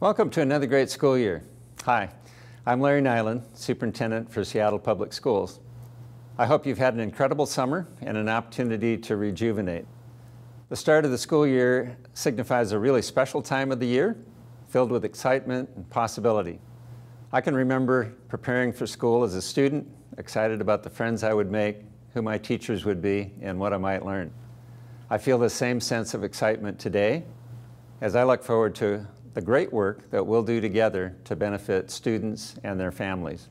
Welcome to another great school year. Hi, I'm Larry Nyland, Superintendent for Seattle Public Schools. I hope you've had an incredible summer and an opportunity to rejuvenate. The start of the school year signifies a really special time of the year, filled with excitement and possibility. I can remember preparing for school as a student, excited about the friends I would make, who my teachers would be, and what I might learn. I feel the same sense of excitement today as I look forward to the great work that we'll do together to benefit students and their families.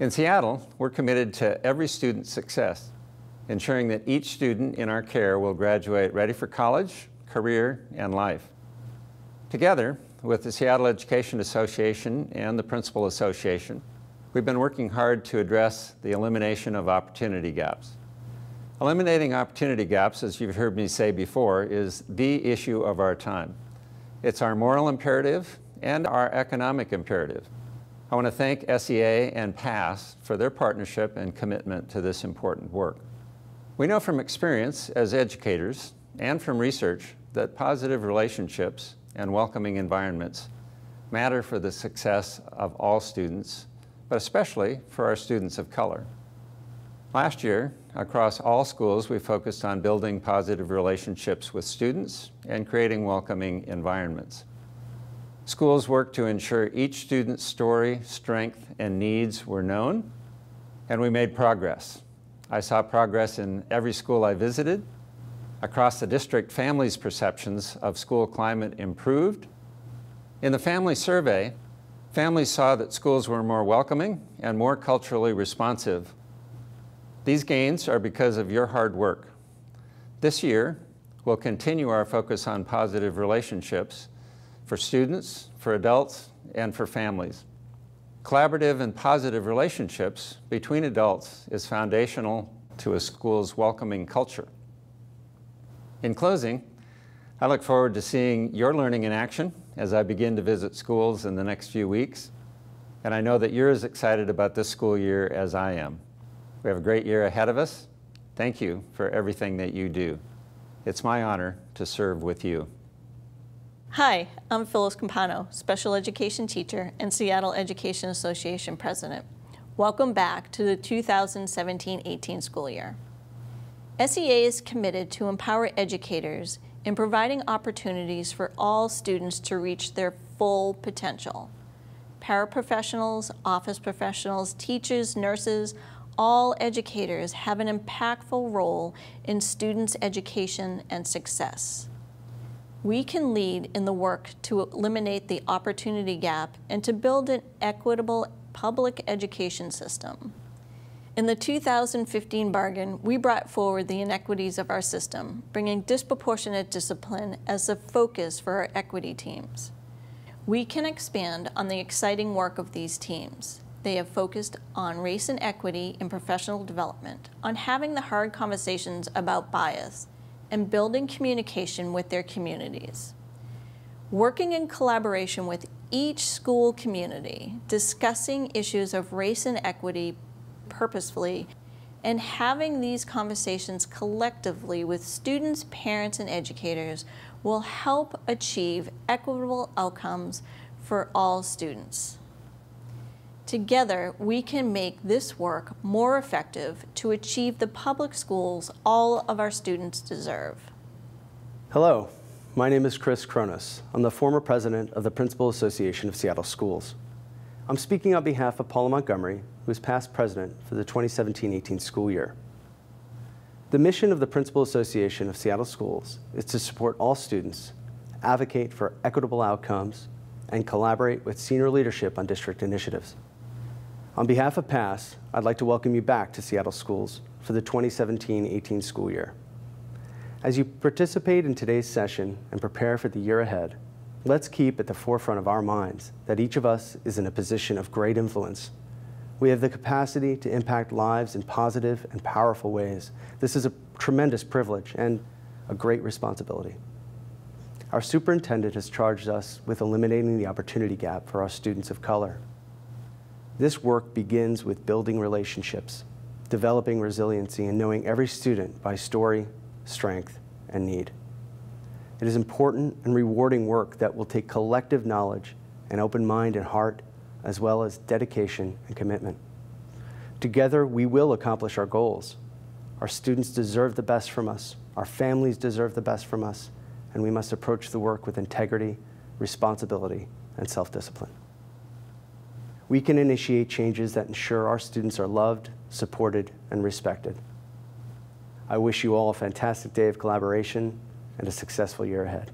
In Seattle, we're committed to every student's success, ensuring that each student in our care will graduate ready for college, career, and life. Together, with the Seattle Education Association and the Principal Association, we've been working hard to address the elimination of opportunity gaps. Eliminating opportunity gaps, as you've heard me say before, is the issue of our time. It's our moral imperative and our economic imperative. I want to thank SEA and PASS for their partnership and commitment to this important work. We know from experience as educators and from research that positive relationships and welcoming environments matter for the success of all students, but especially for our students of color. Last year, across all schools, we focused on building positive relationships with students and creating welcoming environments. Schools worked to ensure each student's story, strength, and needs were known, and we made progress. I saw progress in every school I visited. Across the district, families' perceptions of school climate improved. In the family survey, families saw that schools were more welcoming and more culturally responsive these gains are because of your hard work. This year, we'll continue our focus on positive relationships for students, for adults, and for families. Collaborative and positive relationships between adults is foundational to a school's welcoming culture. In closing, I look forward to seeing your learning in action as I begin to visit schools in the next few weeks, and I know that you're as excited about this school year as I am. We have a great year ahead of us. Thank you for everything that you do. It's my honor to serve with you. Hi, I'm Phyllis Campano, Special Education Teacher and Seattle Education Association President. Welcome back to the 2017-18 school year. SEA is committed to empower educators in providing opportunities for all students to reach their full potential. Paraprofessionals, office professionals, teachers, nurses, all educators have an impactful role in students' education and success. We can lead in the work to eliminate the opportunity gap and to build an equitable public education system. In the 2015 bargain, we brought forward the inequities of our system, bringing disproportionate discipline as the focus for our equity teams. We can expand on the exciting work of these teams. They have focused on race and equity in professional development, on having the hard conversations about bias, and building communication with their communities. Working in collaboration with each school community, discussing issues of race and equity purposefully, and having these conversations collectively with students, parents, and educators will help achieve equitable outcomes for all students. Together, we can make this work more effective to achieve the public schools all of our students deserve. Hello, my name is Chris Kronos. I'm the former president of the Principal Association of Seattle Schools. I'm speaking on behalf of Paula Montgomery, who is past president for the 2017-18 school year. The mission of the Principal Association of Seattle Schools is to support all students, advocate for equitable outcomes, and collaborate with senior leadership on district initiatives. On behalf of PASS, I'd like to welcome you back to Seattle Schools for the 2017-18 school year. As you participate in today's session and prepare for the year ahead, let's keep at the forefront of our minds that each of us is in a position of great influence. We have the capacity to impact lives in positive and powerful ways. This is a tremendous privilege and a great responsibility. Our superintendent has charged us with eliminating the opportunity gap for our students of color. This work begins with building relationships, developing resiliency, and knowing every student by story, strength, and need. It is important and rewarding work that will take collective knowledge, an open mind and heart, as well as dedication and commitment. Together, we will accomplish our goals. Our students deserve the best from us, our families deserve the best from us, and we must approach the work with integrity, responsibility, and self discipline. We can initiate changes that ensure our students are loved, supported, and respected. I wish you all a fantastic day of collaboration and a successful year ahead.